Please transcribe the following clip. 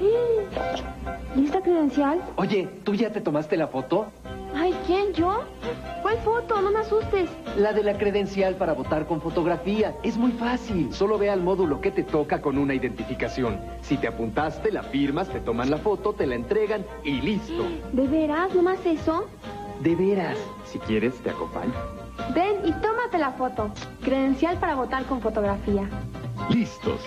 ¿Lista credencial? Oye, ¿tú ya te tomaste la foto? Ay, ¿quién? ¿Yo? ¿Cuál foto? No me asustes. La de la credencial para votar con fotografía. Es muy fácil. Solo ve al módulo que te toca con una identificación. Si te apuntaste, la firmas, te toman la foto, te la entregan y listo. ¿De veras? ¿No más eso? De veras. Si quieres, te acompaño. Ven y tómate la foto. Credencial para votar con fotografía. Listos.